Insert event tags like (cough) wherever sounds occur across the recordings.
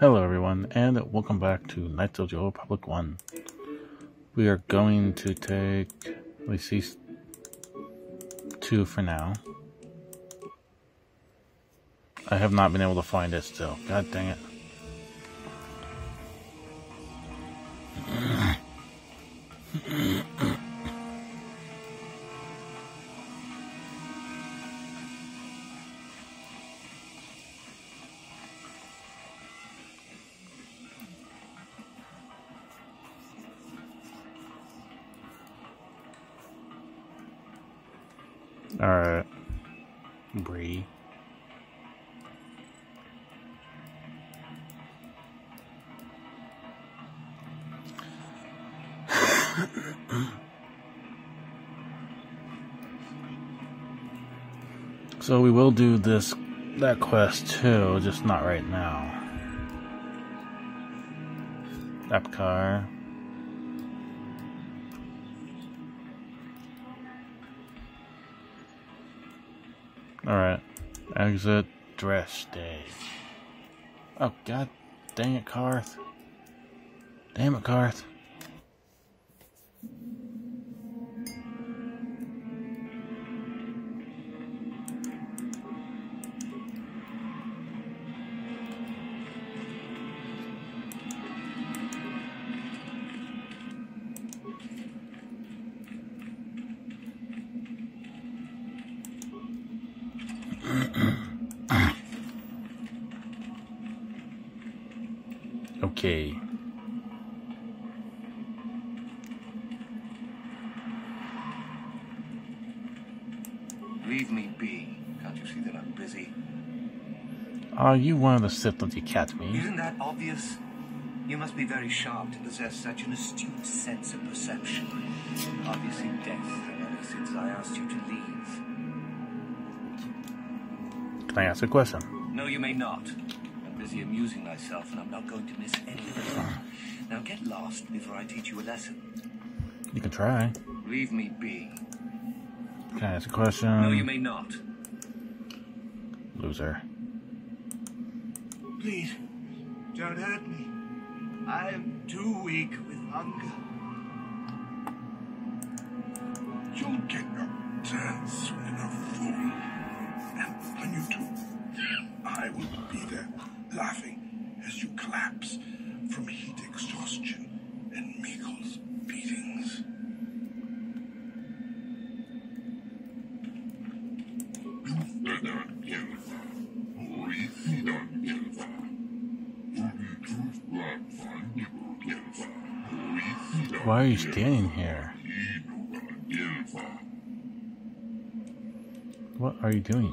Hello everyone, and welcome back to Knights of the Old Republic 1. We are going to take, see two for now. I have not been able to find it still. God dang it. So we will do this that quest too, just not right now. Epcar. Alright. Exit dress day. Oh god dang it, Carth. Damn it, Carth. Are you one of the Sith of the Academy? Isn't that obvious? You must be very sharp to possess such an astute sense of perception. Obviously, death ever since I asked you to leave. Can I ask a question? No, you may not. I'm busy amusing myself, and I'm not going to miss any of it. Now get lost before I teach you a lesson. You can try. Leave me be. Can I ask a question? No, you may not. Loser. Please, don't hurt me. I am too weak with hunger. You'll get your turn soon enough, fool. And when you do, I will be there, laughing as you collapse Why are you standing here? What are you doing?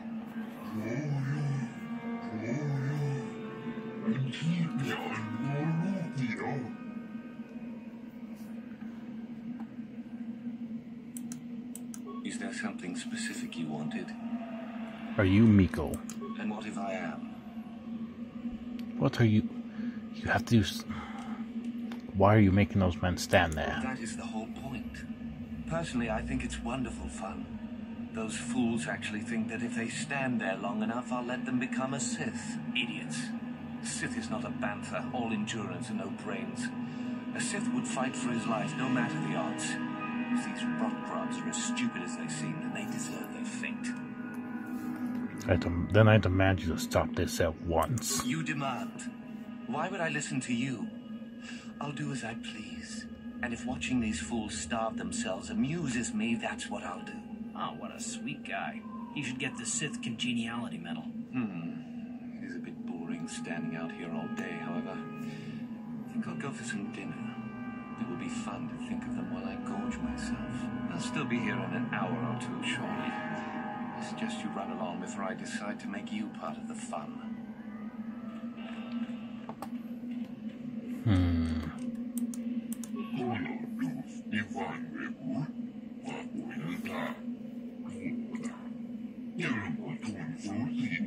Is there something specific you wanted? Are you Miko? And what if I am? What are you? You have to do. s- Why are you making those men stand there? That is the whole point. Personally, I think it's wonderful fun. Those fools actually think that if they stand there long enough, I'll let them become a Sith. Idiots. A Sith is not a bantha, all endurance and no brains. A Sith would fight for his life, no matter the odds. If these rot grubs are as stupid as they seem, then they deserve their fate. I dem- then I demand you to stop this at once. You demand. Why would I listen to you? I'll do as I please. And if watching these fools starve themselves amuses me, that's what I'll do. Oh, what a sweet guy. He should get the Sith Congeniality Medal. Hmm standing out here all day, however. I think I'll go for some dinner. It will be fun to think of them while I gorge myself. I'll still be here in an hour or two, surely. I suggest you run along before I decide to make you part of the fun. Hmm.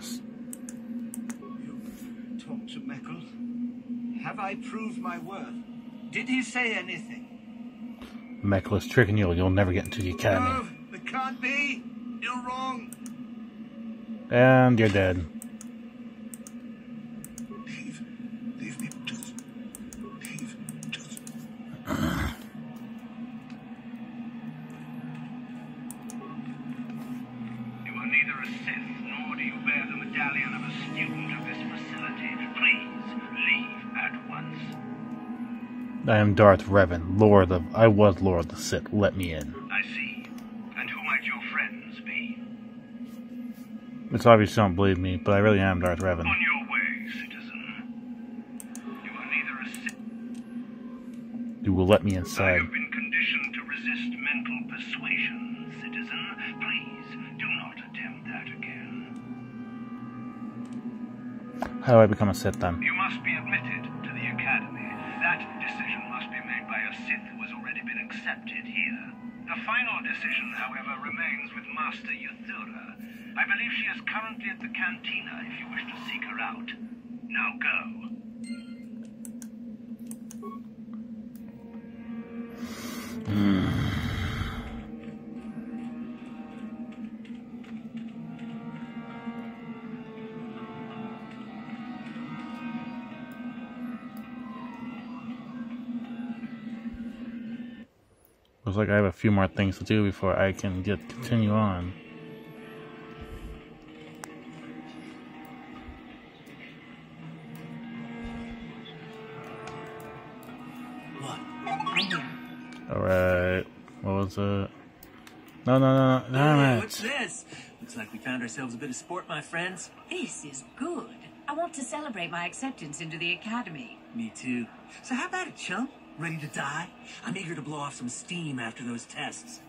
Dumbass. Talk to Mekel. Have I proved my worth? Did he say anything? Mekela's tricking you. You'll never get into the academy. No, it can't be. You're wrong. And you're dead. Leave, leave me. Just, leave. (clears throat) I am Darth Revan, Lord of. I was Lord of the Sith. Let me in. I see. And who might your friends be? It's obvious you don't believe me, but I really am Darth Revan. On your way, citizen. You are neither a Sith. You will let me inside. I have been conditioned to resist mental persuasion, citizen. Please do not attempt that again. How do I become a Sith then? You must be Master Yuthura. I believe she is currently at the cantina if you wish to seek her out. Now go. Like I have a few more things to do before I can get continue on. What? I'm here. Alright. What was it? No, no, no, no, damn What's this? Looks like we found ourselves a bit of sport, my friends. This is good. I want to celebrate my acceptance into the academy. Me too. So how about it, chump? Ready to die? I'm eager to blow off some steam after those tests.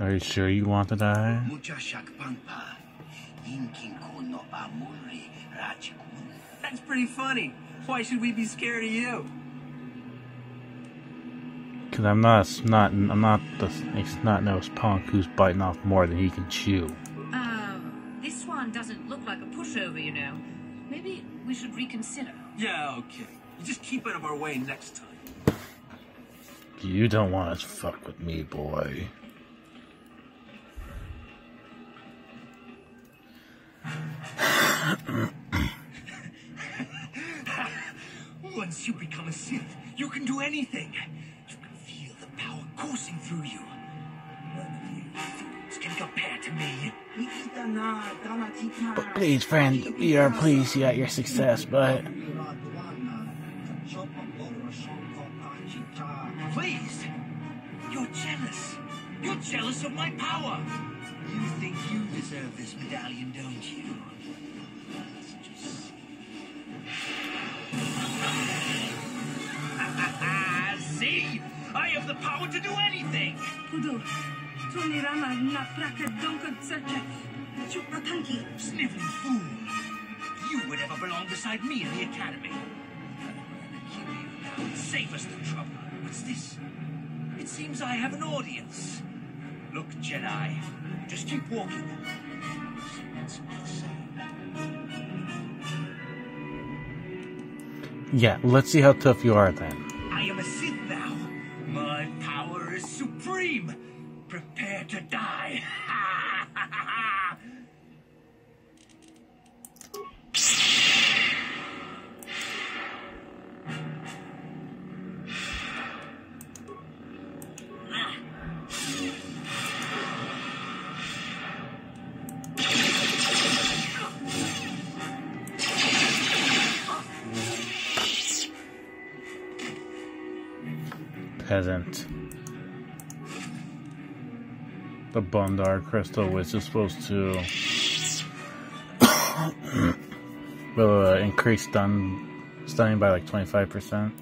Are you sure you want to die? Mucha shakpangpa. Inkin kuno amuri rachikun. That's pretty funny. Why should we be scared of you? Because I'm not a snot, I'm not the a snot-nosed punk who's biting off more than he can chew. Um, this one doesn't look like a pushover, you know. Maybe we should reconsider. Yeah, okay. You just keep out of our way next time. You don't want to fuck with me, boy. (laughs) Once you become a Sith, you can do anything. You can feel the power coursing through you. None of you fools can compare to me. Please, friend, we are pleased you at your success, but Please! You're jealous. You're jealous of my power. You think you deserve this medallion, don't you? Let's just see. (laughs) see? I have the power to do anything. Pudo, Tonirama na praka donka tsacha. Chupatanki. Sniveling fool. You would ever belong beside me in the academy. I'm gonna kill you now. Save us the trouble. What's this? It seems I have an audience. Look, Jedi, just keep walking. Yeah, let's see how tough you are then. Peasant. The Bondar crystal, which is supposed to (coughs) uh, increase stun stunning by like 25%.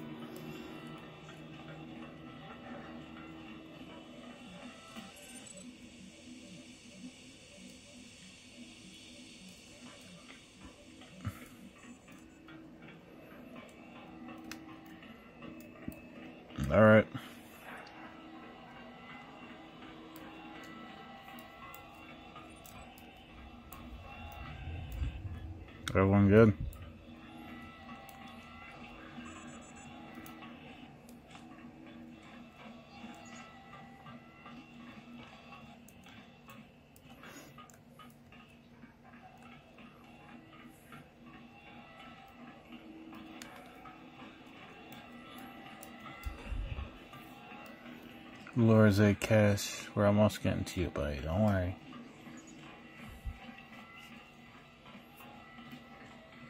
Lorze Cash, we're almost getting to you, buddy. Don't worry.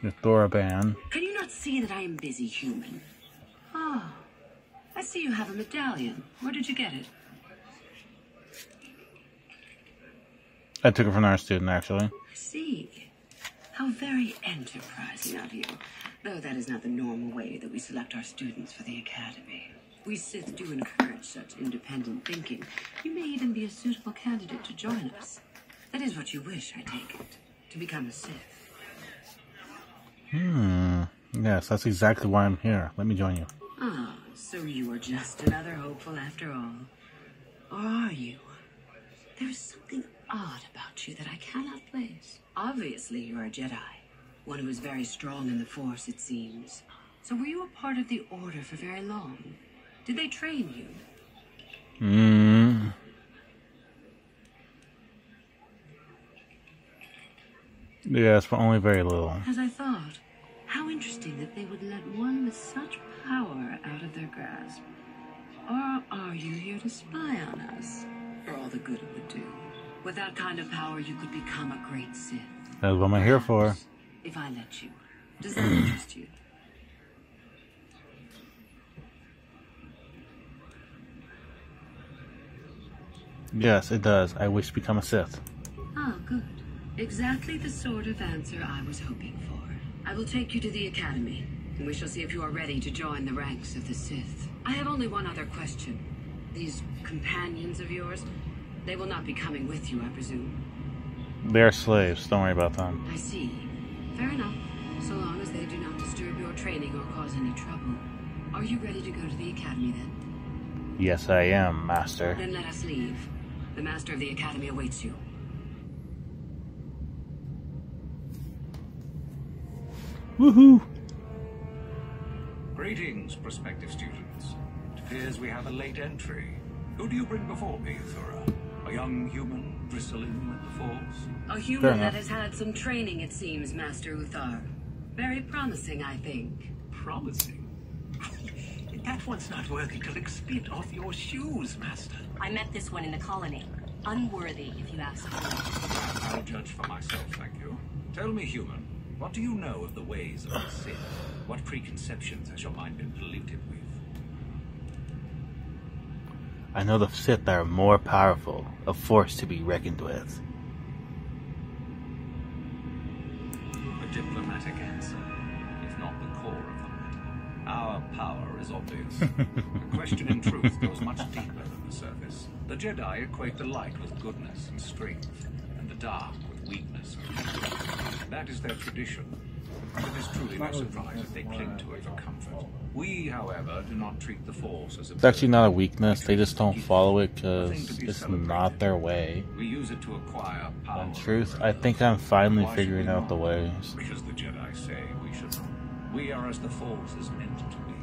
Yuthura Ban. Can you not see that I am busy, human? Oh, I see you have a medallion. Where did you get it? I took it from our student, actually. I see. How very enterprising of you. Though that is not the normal way that we select our students for the academy. We Sith do encourage such independent thinking. You may even be a suitable candidate to join us. That is what you wish, I take it. To become a Sith. Hmm. Yes, that's exactly why I'm here. Let me join you. Ah, so you are just another hopeful after all. Or are you? There is something odd about you that I cannot place. Obviously, you are a Jedi. One who is very strong in the Force, it seems. So were you a part of the Order for very long? Did they train you? Hmm. Yes, but only very little. As I thought. How interesting that they would let one with such power out of their grasp. Or are you here to spy on us? For all the good it would do. With that kind of power, you could become a great Sith. That's what I'm here for. If I let you. Does that interest you? Yes, it does. I wish to become a Sith. Ah, good. Exactly the sort of answer I was hoping for. I will take you to the academy, and we shall see if you are ready to join the ranks of the Sith. I have only one other question. These companions of yours, they will not be coming with you, I presume. They're slaves. Don't worry about them. I see. Fair enough. So long as they do not disturb your training or cause any trouble. Are you ready to go to the academy then? Yes, I am, Master. Then let us leave. The master of the academy awaits you. Woohoo! Greetings, prospective students. It appears we have a late entry. Who do you bring before me, Thura? A young human bristling with the Force? A human that has had some training, it seems, Master Uthar. Very promising, I think. Promising. That one's not worthy to lick spit off your shoes, Master. I met this one in the colony. Unworthy, if you ask me. I'll judge for myself, thank you. Tell me, human, what do you know of the ways of the Sith? What preconceptions has your mind been polluted with? I know the Sith are more powerful, a force to be reckoned with. A diplomatic answer, Our power is obvious. the question in truth goes much deeper than the surface. The Jedi equate the light with goodness and strength, and the dark with weakness. That is their tradition. It is truly no surprise that they cling to it for comfort. We, however, do not treat the Force as a. It's actually not a weakness. They just don't follow it because it's not their way. We use it to acquire power. In truth, I think I'm finally figuring out the ways. Because the Jedi say we should. We are as the Force is meant to be.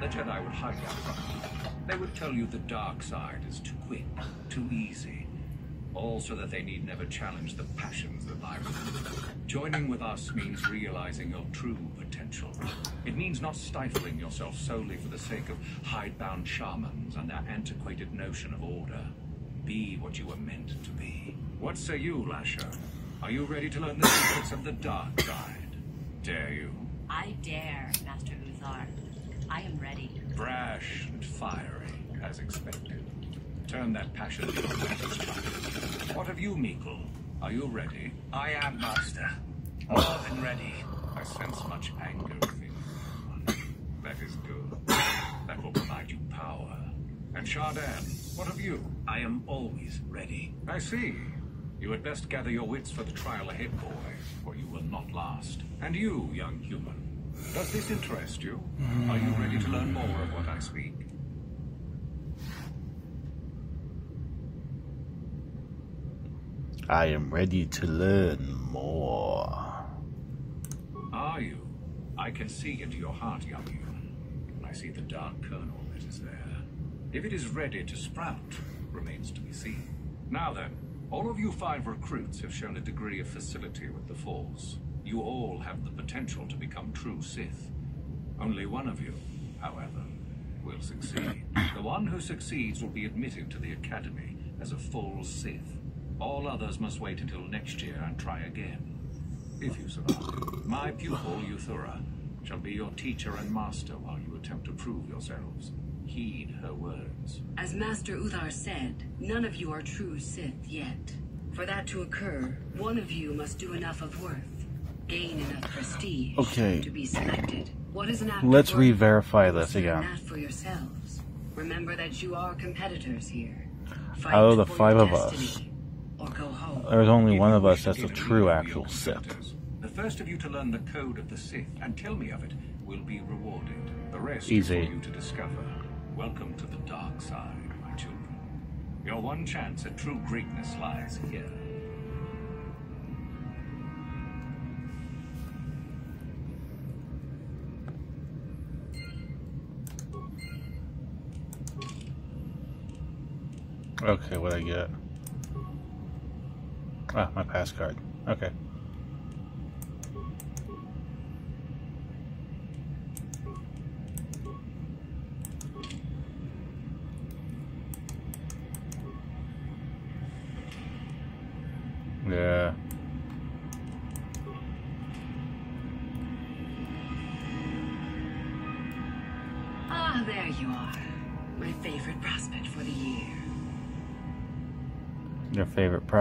The Jedi would hide that from you. They would tell you the dark side is too quick, too easy. All so that they need never challenge the passions that lie within. Joining with us means realizing your true potential. It means not stifling yourself solely for the sake of hidebound shamans and their antiquated notion of order. Be what you were meant to be. What say you, Lashowe? Are you ready to learn the secrets of the dark side? Dare you? I dare, Master Uthar. I am ready. Brash and fiery, as expected. Turn that passion into a What of you, Mekel? Are you ready? I am, Master. More than ready. I sense much anger within you. That is good. That will provide you power. And Shaardan, what of you? I am always ready. I see. You had best gather your wits for the trial ahead, boy, for you will not last. And you, young human, does this interest you? Are you ready to learn more of what I speak? I am ready to learn more. Are you? I can see into your heart, young human. I see the dark kernel that is there. If it is ready to sprout, remains to be seen. Now then, all of you five recruits have shown a degree of facility with the Force. You all have the potential to become true Sith. Only one of you, however, will succeed. (coughs) The one who succeeds will be admitted to the Academy as a full Sith. All others must wait until next year and try again. If you survive. My pupil, Yuthura, shall be your teacher and master while you attempt to prove yourselves. Heed her words. As Master Uthar said, none of you are true Sith yet. For that to occur, one of you must do enough of worth, gain enough prestige okay. to be selected. What is an act Let's re-verify this again. That for yourselves. Remember that you are competitors here. Fight Out of the five of us, there's only one of us that's a true actual Sith. The first of you to learn the code of the Sith and tell me of it will be rewarded. The rest Easy. is for you to discover. Welcome to the dark side, my children. Your one chance at true greatness lies here. Okay, what I get? Ah, my pass card. Okay.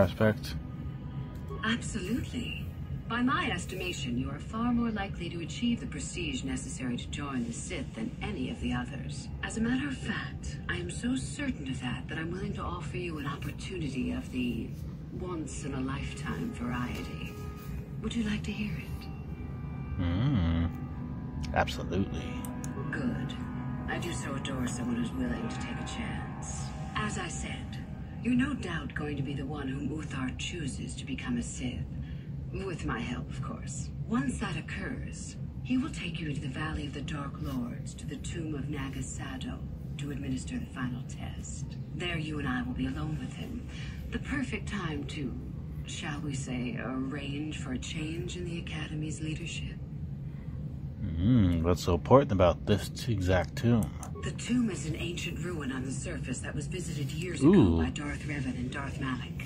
Prospect? Absolutely. By my estimation, you are far more likely to achieve the prestige necessary to join the Sith than any of the others. As a matter of fact, I am so certain of that that I'm willing to offer you an opportunity of the once-in-a-lifetime variety. Would you like to hear it? Hmm. Absolutely. Good. I do so adore someone who's willing to take a chance. As I said, you're no doubt going to be the one whom Uthar chooses to become a Sith. With my help, of course. Once that occurs, he will take you to the Valley of the Dark Lords, to the tomb of Naga Sadow, to administer the final test. There you and I will be alone with him. The perfect time to, shall we say, arrange for a change in the Academy's leadership. Hmm, what's so important about this exact tomb? The tomb is an ancient ruin on the surface that was visited years Ooh. ago by Darth Revan and Darth Malak.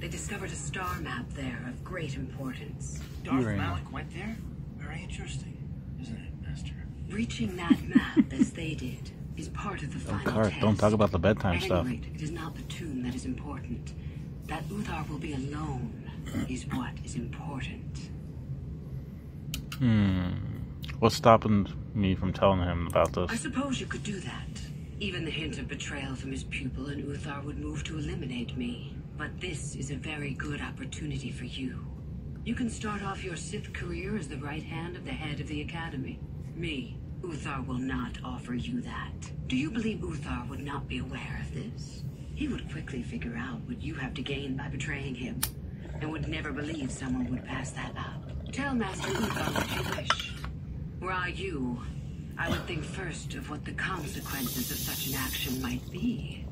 They discovered a star map there of great importance. Darth Right. Malak went there? Very interesting, isn't it, Master? Reaching that map (laughs) as they did is part of the Oh, final Kart, test. don't talk about the bedtime At stuff. rate, it is not the tomb that is important. That Uthar will be alone is what is important. Hmm. What's stopping me from telling him about this? I suppose you could do that. Even the hint of betrayal from his pupil and Uthar would move to eliminate me. But this is a very good opportunity for you. You can start off your Sith career as the right hand of the head of the Academy. Me, Uthar will not offer you that. Do you believe Uthar would not be aware of this? He would quickly figure out what you have to gain by betraying him, and would never believe someone would pass that up. Tell Master Uthar what you wish. Were I you, I would think first of what the consequences of such an action might be.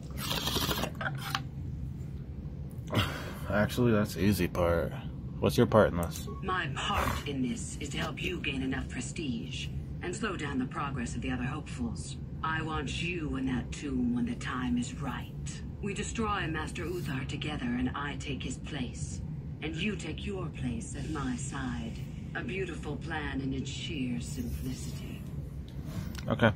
(sighs) Actually, that's the easy part. What's your part in this? My part in this is to help you gain enough prestige and slow down the progress of the other hopefuls. I want you in that tomb when the time is right. We destroy Master Uthar together and I take his place. And you take your place at my side. A beautiful plan in its sheer simplicity. Okay.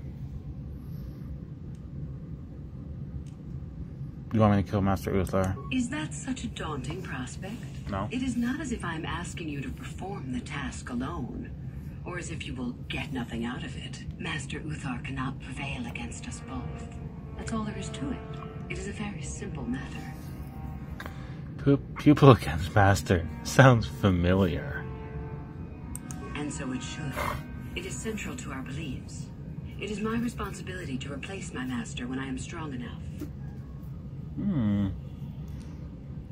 You want me to kill Master Uthar? Is that such a daunting prospect? No. It is not as if I'm asking you to perform the task alone, or as if you will get nothing out of it. Master Uthar cannot prevail against us both. That's all there is to it. It is a very simple matter. Pu- Pupil against Master. Sounds familiar. And so it should. It is central to our beliefs. It is my responsibility to replace my master when I am strong enough. Hmm.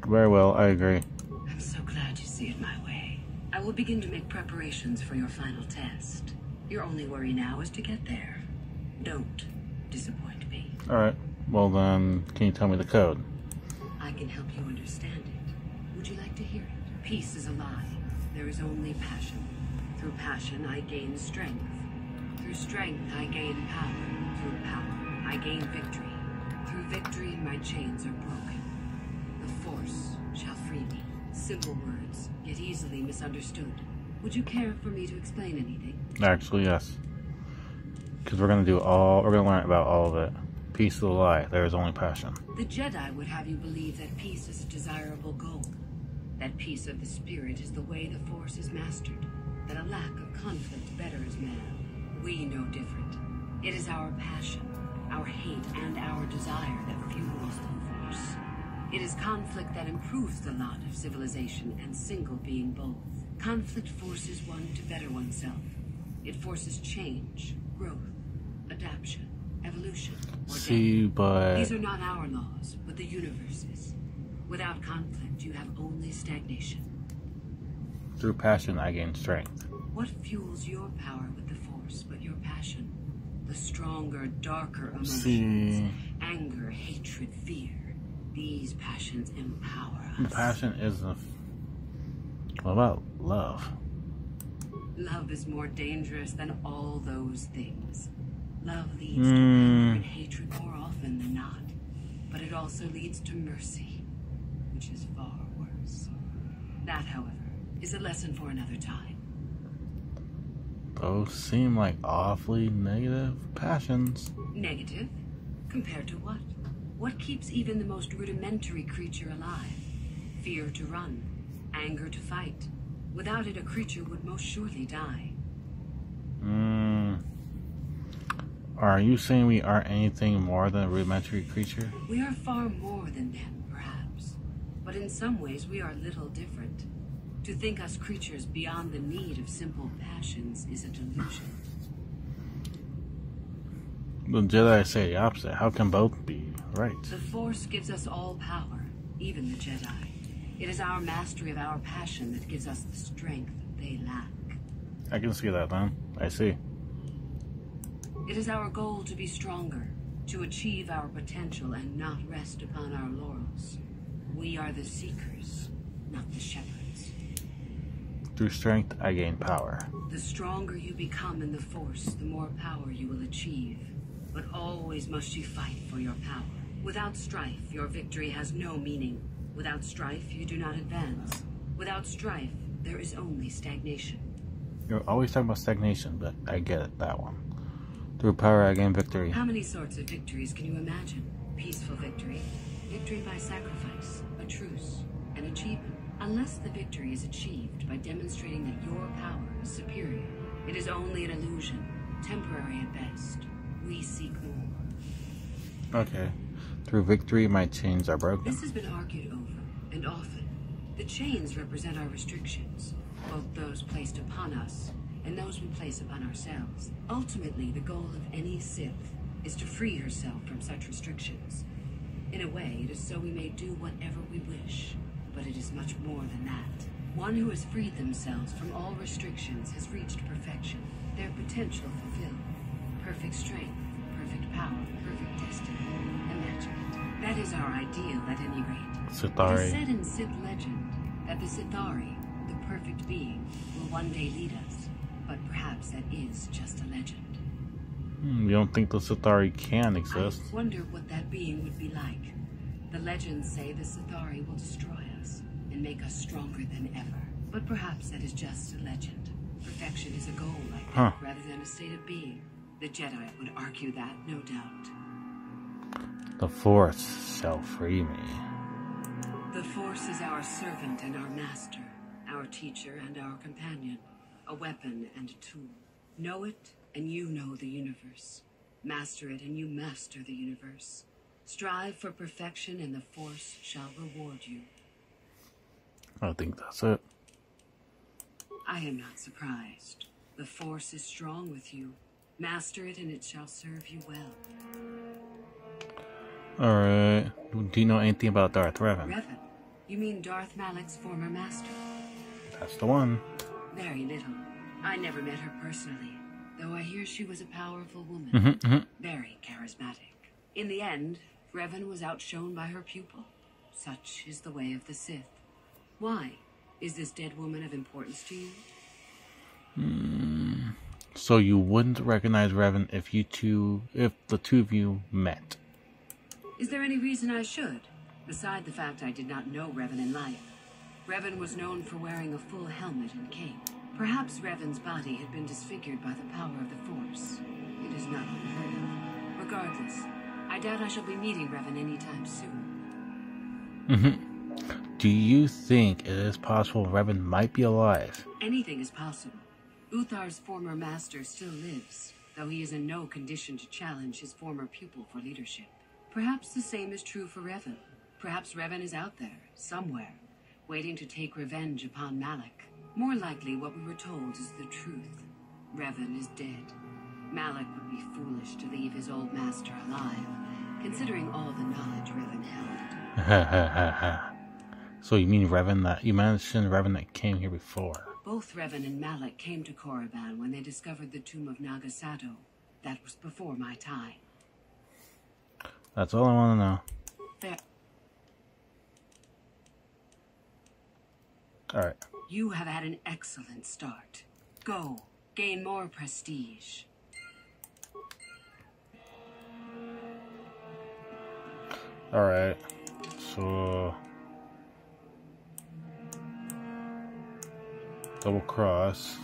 Very well, I agree. I'm so glad you see it my way. I will begin to make preparations for your final test. Your only worry now is to get there. Don't disappoint me. Alright. Well then, can you tell me the code? I can help you understand it. Would you like to hear it? Peace is a lie. There is only passion. Through passion, I gain strength. Through strength, I gain power. Through power, I gain victory. Through victory, my chains are broken. The Force shall free me. Simple words, yet easily misunderstood. Would you care for me to explain anything? Actually, yes. Because we're gonna do all, we're gonna learn about all of it. Peace of the lie, there is only passion. The Jedi would have you believe that peace is a desirable goal. That peace of the spirit is the way the Force is mastered. That a lack of conflict betters man. We know different. It is our passion, our hate, and our desire that fuels the Force. It is conflict that improves the lot of civilization and single being both. Conflict forces one to better oneself. It forces change, growth, adaptation, evolution, or death. See, but These are not our laws, but the universe's. Without conflict, you have only stagnation. Through passion I gain strength. What fuels your power with the Force but your passion? The stronger, darker emotions. See, Anger, hatred, fear. These passions empower us. passion is a. What about love? Love is more dangerous than all those things. Love leads to Hmm. anger and hatred more often than not. But it also leads to mercy, which is far worse. That, however, is a lesson for another time. Those seem like awfully negative passions. Negative? Compared to what? What keeps even the most rudimentary creature alive? Fear to run, anger to fight. Without it, a creature would most surely die. Hmm. Are you saying we aren't anything more than a rudimentary creature? We are far more than them, perhaps. But in some ways, we are little different. To think us creatures beyond the need of simple passions is a delusion. The Jedi say the opposite. How can both be right? The Force gives us all power, even the Jedi. It is our mastery of our passion that gives us the strength they lack. I can see that then. I see. It is our goal to be stronger, to achieve our potential and not rest upon our laurels. We are the seekers, not the shepherds. Through strength I gain power. The stronger you become in the Force, the more power you will achieve. But always must you fight for your power. Without strife, your victory has no meaning. Without strife, you do not advance. Without strife, there is only stagnation. You're always talking about stagnation, but I get it, that one. Through power I gain victory. How many sorts of victories can you imagine? Peaceful victory, victory by sacrifice, a truce, an achievement. Unless the victory is achieved by demonstrating that your power is superior, it is only an illusion, temporary at best. We seek more. Okay. Through victory my chains are broken. This has been argued over, And often, the chains represent our restrictions, both those placed upon us and those we place upon ourselves. Ultimately, the goal of any Sith is to free herself from such restrictions. In a way, it is so we may do whatever we wish. But it is much more than that. One who has freed themselves from all restrictions has reached perfection, their potential fulfilled. Perfect strength, perfect power, perfect destiny. Imagine it. That is our ideal at any rate. It is Sith'ari. said in Sith legend that the Sith'ari, the perfect being, will one day lead us. But perhaps that is just a legend. Hmm, You don't think the Sith'ari can exist? I wonder what that being would be like. The legends say the Sith'ari will destroy and make us stronger than ever. But perhaps that is just a legend. Perfection is a goal, I think, Huh. rather than a state of being. The Jedi would argue that, no doubt. The Force shall free me. The Force is our servant and our master, our teacher and our companion, a weapon and a tool. Know it, and you know the universe. Master it, and you master the universe. Strive for perfection, and the Force shall reward you. I think that's it. I am not surprised. The Force is strong with you. Master it, and it shall serve you well. Alright. Do you know anything about Darth Revan? Revan, you mean Darth Malak's former master? That's the one. Very little. I never met her personally, though I hear she was a powerful woman. Mhm, mhm. Very charismatic. In the end, Revan was outshone by her pupil. Such is the way of the Sith. Why? Is this dead woman of importance to you? Hmm. So you wouldn't recognize Revan if you two, if the two of you met. Is there any reason I should? Beside the fact I did not know Revan in life. Revan was known for wearing a full helmet and cape. Perhaps Revan's body had been disfigured by the power of the Force. It is not unheard of. Regardless, I doubt I shall be meeting Revan anytime soon. hmm Do you think it is possible Revan might be alive? Anything is possible. Uthar's former master still lives, though he is in no condition to challenge his former pupil for leadership. Perhaps the same is true for Revan. Perhaps Revan is out there, somewhere, waiting to take revenge upon Malak. More likely, what we were told is the truth. Revan is dead. Malak would be foolish to leave his old master alive, considering all the knowledge Revan held. (laughs) so you mean Revan that you mentioned Revan that came here before? Both Revan and Malak came to Korriban when they discovered the tomb of Naga Sadow. That was before my time. That's all I want to know. There. All right. You have had an excellent start. Go, gain more prestige. All right. So double cross.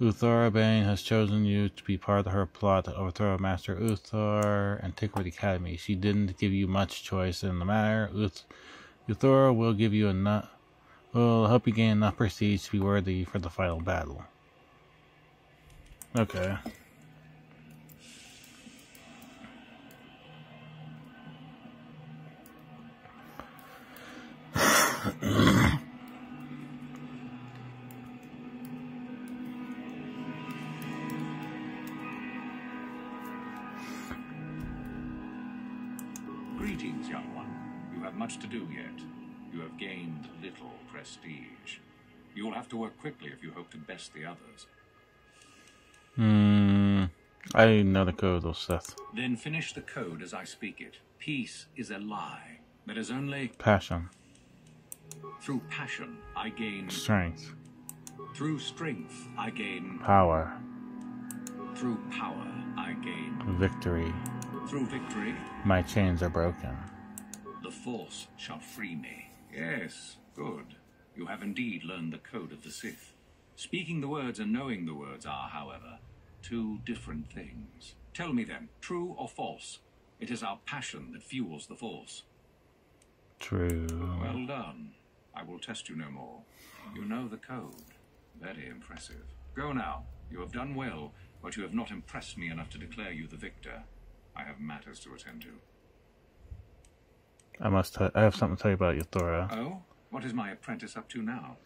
Yuthura Ban has chosen you to be part of her plot to overthrow Master Uthar and take over the academy. She didn't give you much choice in the matter. Uth- Uthor will give you enough, will help you gain enough prestige to be worthy for the final battle. Okay. Quickly if you hope to best the others. Hmm. I know the code of Seth. Then finish the code as I speak it. Peace is a lie. There is only Passion. through passion I gain Strength. through strength I gain Power. through power I gain Victory. through victory My chains are broken. the force shall free me. Yes, good. You have indeed learned the code of the Sith. Speaking the words and knowing the words are, however, two different things. Tell me then, true or false? It is our passion that fuels the force. True. Well done. I will test you no more. You know the code. Very impressive. Go now. You have done well, but you have not impressed me enough to declare you the victor. I have matters to attend to. I must. I have something to tell you about Yuthura. Oh? What is my apprentice up to now?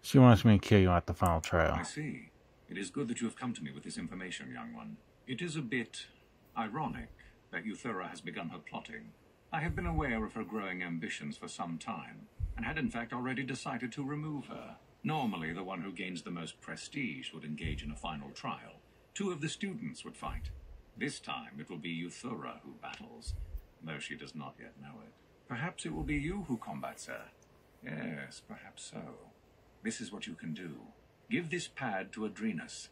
She wants me to kill you at the final trial. I see. It is good that you have come to me with this information, young one. It is a bit ironic that Yuthura has begun her plotting. I have been aware of her growing ambitions for some time, and had in fact already decided to remove her. Normally, the one who gains the most prestige would engage in a final trial. Two of the students would fight. This time, it will be Yuthura who battles, though she does not yet know it. Perhaps it will be you who combats her. Yes, perhaps so. This is what you can do. Give this pad to Adrenus.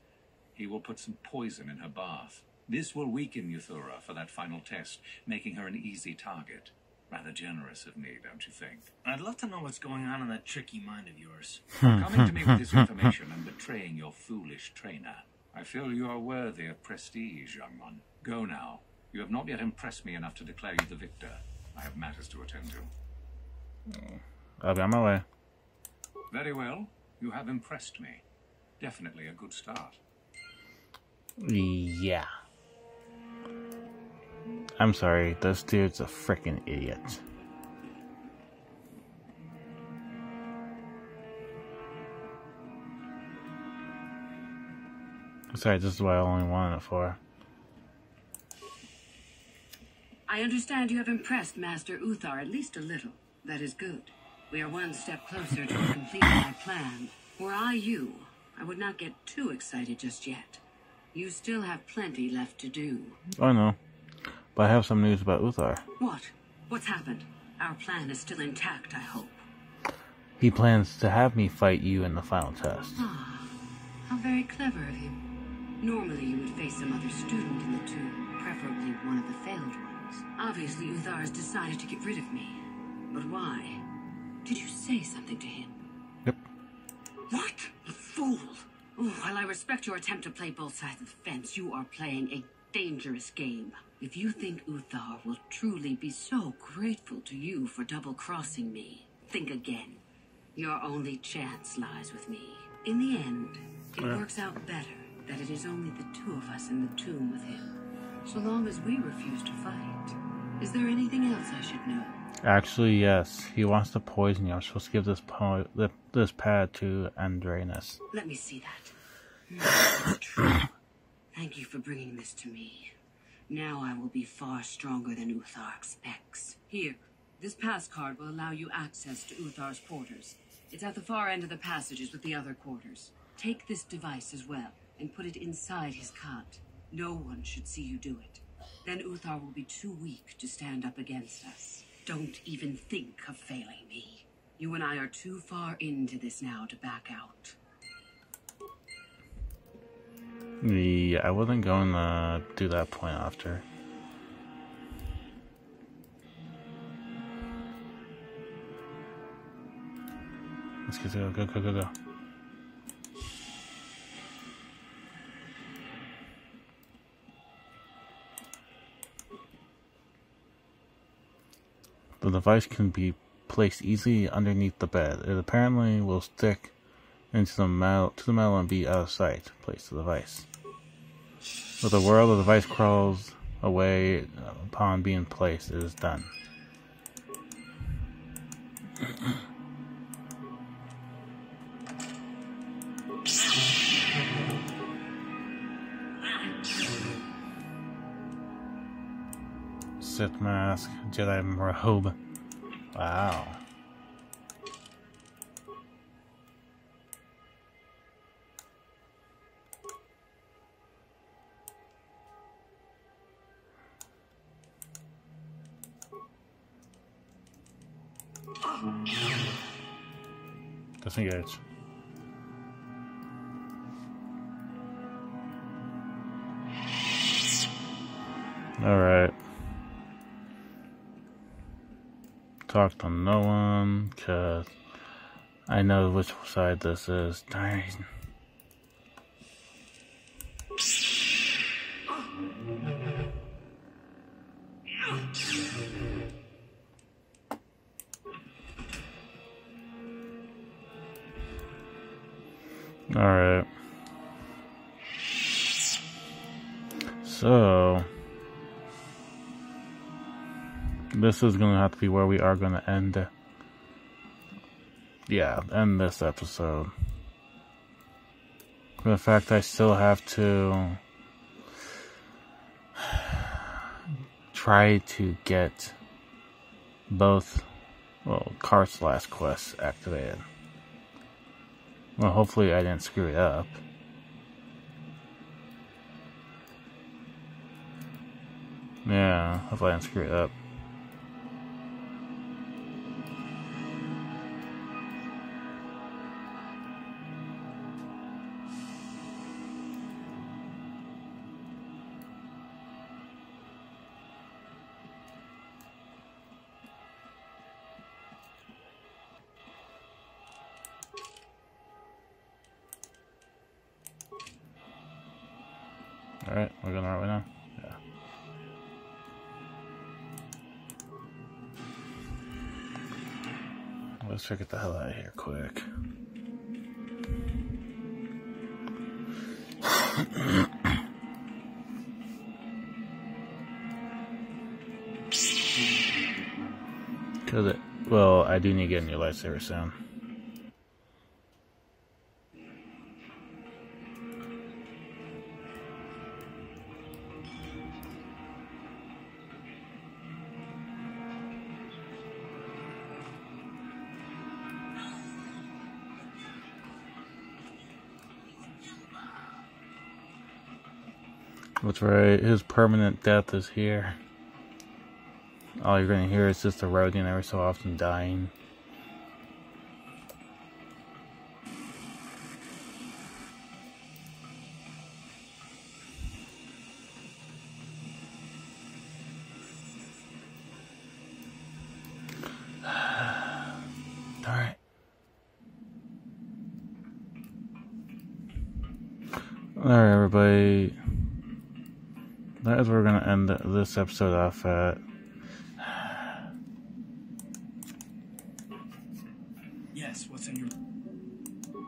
He will put some poison in her bath. This will weaken Yuthura for that final test, making her an easy target. Rather generous of me, don't you think? I'd love to know what's going on in that tricky mind of yours. Coming to me with this information and betraying your foolish trainer. I feel you are worthy of prestige, young one. Go now. You have not yet impressed me enough to declare you the victor. I have matters to attend to. Oh. I'll be on my way. Very well. You have impressed me. Definitely a good start. Yeah. I'm sorry, this dude's a freaking idiot. Sorry, this is what I only wanted it for. I understand you have impressed Master Uthar at least a little. That is good. We are one step closer to completing my plan. Were I you, I would not get too excited just yet. You still have plenty left to do. I know. But I have some news about Uthar. What? What's happened? Our plan is still intact, I hope. He plans to have me fight you in the final test. Ah, how very clever of him. Normally you would face some other student in the tomb, preferably one of the failed ones. Obviously Uthar has decided to get rid of me. But why? Did you say something to him? Yep. What? You fool! Oh, while I respect your attempt to play both sides of the fence, you are playing a dangerous game. If you think Uthar will truly be so grateful to you for double-crossing me, think again. Your only chance lies with me. In the end, it Yeah. works out better that it is only the two of us in the tomb with him. So long as we refuse to fight. Is there anything else I should know? Actually, yes. He wants to poison you. I'm supposed to give this po- this pad to Andranus. Let me see that. Thank you for bringing this to me. Now I will be far stronger than Uthar expects. Here, this pass card will allow you access to Uthar's quarters. It's at the far end of the passages with the other quarters. Take this device as well and put it inside his cot. No one should see you do it. Then Uthar will be too weak to stand up against us. Don't even think of failing me. You and I are too far into this now to back out. Yeah, I wasn't going to do that point after. Let's go, go, go, go, go. Device can be placed easily underneath the bed. It apparently will stick into the metal to the metal and be out of sight. Place the device. With a whirl, the device crawls away upon being placed. It is done. Sith mask, Jedi robe. Wow. Disengage. Alright. Talk to no one, cause I know which side this is. Darn. This is going to have to be where we are going to end. Yeah, end this episode. The fact I still have to (sighs) try to get both, well, Carth's last quest activated. Well, hopefully I didn't screw it up. Yeah, hopefully I didn't screw it up. Let's get the hell out of here quick. Cause it, well, I do need to get a new lightsaber soon. That's right, his permanent death is here. All you're gonna hear is just eroding every so often dying. End this episode off at. Yes, what's in your.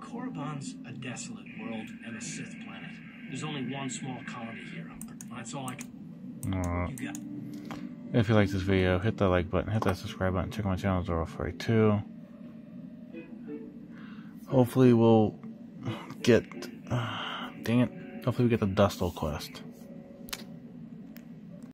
Korriban's a desolate world and a Sith planet. There's only one small colony here. That's all I can. Uh, You got. if you like this video, hit that like button, hit that subscribe button, check out my channel, Zoro42. Hopefully, we'll get. Uh, (sighs) dang it. Hopefully, we get the Dustil quest.